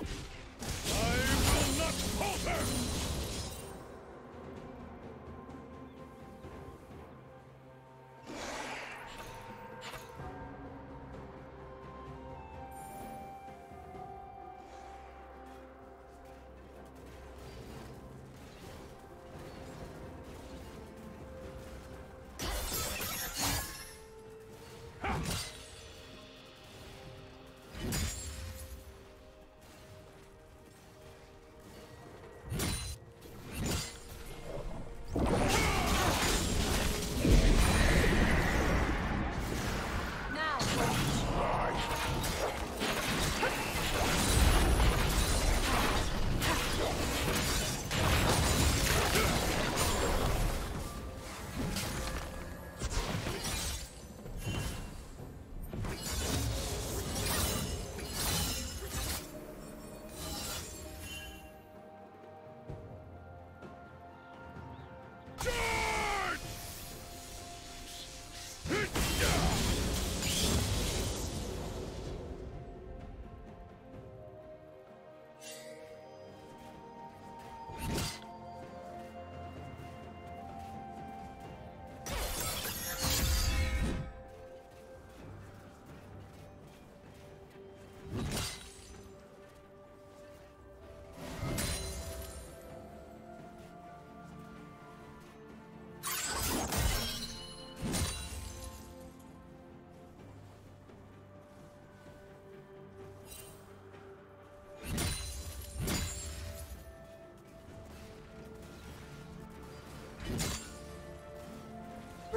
I will not falter!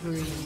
Spree.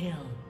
Kill.